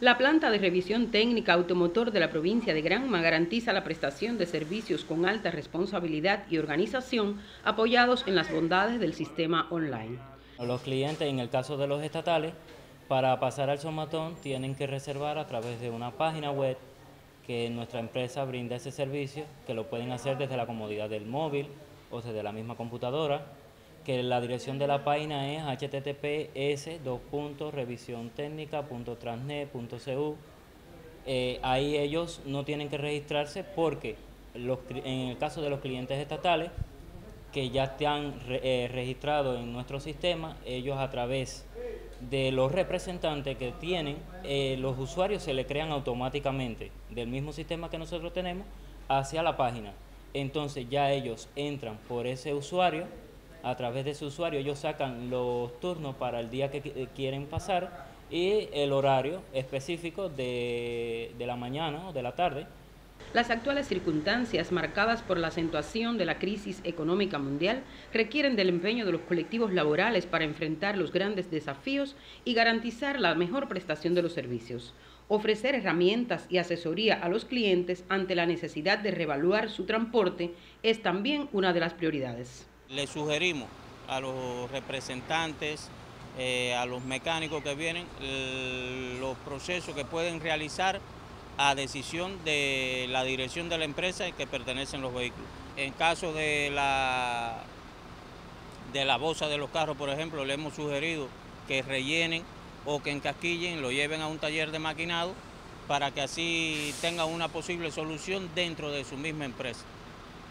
La planta de revisión técnica automotor de la provincia de Granma garantiza la prestación de servicios con alta responsabilidad y organización apoyados en las bondades del sistema online. Los clientes, en el caso de los estatales, para pasar al somatón tienen que reservar a través de una página web que nuestra empresa brinda ese servicio, que lo pueden hacer desde la comodidad del móvil o desde la misma computadora que la dirección de la página es https revisiontecnica.transnet.cu. Eh, ahí ellos no tienen que registrarse porque en el caso de los clientes estatales que ya están eh, registrados en nuestro sistema, ellos a través de los representantes que tienen, eh, los usuarios se le crean automáticamente del mismo sistema que nosotros tenemos hacia la página. Entonces ya ellos entran por ese usuario a través de su usuario ellos sacan los turnos para el día que quieren pasar y el horario específico de, de la mañana o de la tarde. Las actuales circunstancias marcadas por la acentuación de la crisis económica mundial requieren del empeño de los colectivos laborales para enfrentar los grandes desafíos y garantizar la mejor prestación de los servicios. Ofrecer herramientas y asesoría a los clientes ante la necesidad de revaluar su transporte es también una de las prioridades. Le sugerimos a los representantes, eh, a los mecánicos que vienen, los procesos que pueden realizar a decisión de la dirección de la empresa en que pertenecen los vehículos. En caso de la, de la bolsa de los carros, por ejemplo, le hemos sugerido que rellenen o que encasquillen, lo lleven a un taller de maquinado para que así tengan una posible solución dentro de su misma empresa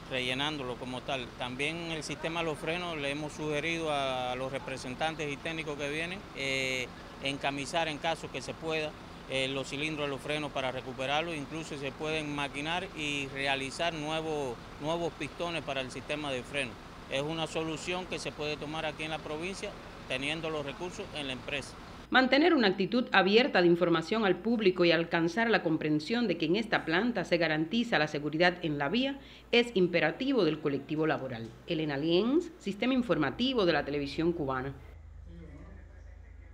rellenándolo como tal. También el sistema de los frenos le hemos sugerido a los representantes y técnicos que vienen eh, en caso que se pueda eh, los cilindros de los frenos para recuperarlos, incluso se pueden maquinar y realizar nuevos, nuevos pistones para el sistema de freno. Es una solución que se puede tomar aquí en la provincia teniendo los recursos en la empresa. Mantener una actitud abierta de información al público y alcanzar la comprensión de que en esta planta se garantiza la seguridad en la vía es imperativo del colectivo laboral. Elena Lienz, Sistema Informativo de la Televisión Cubana.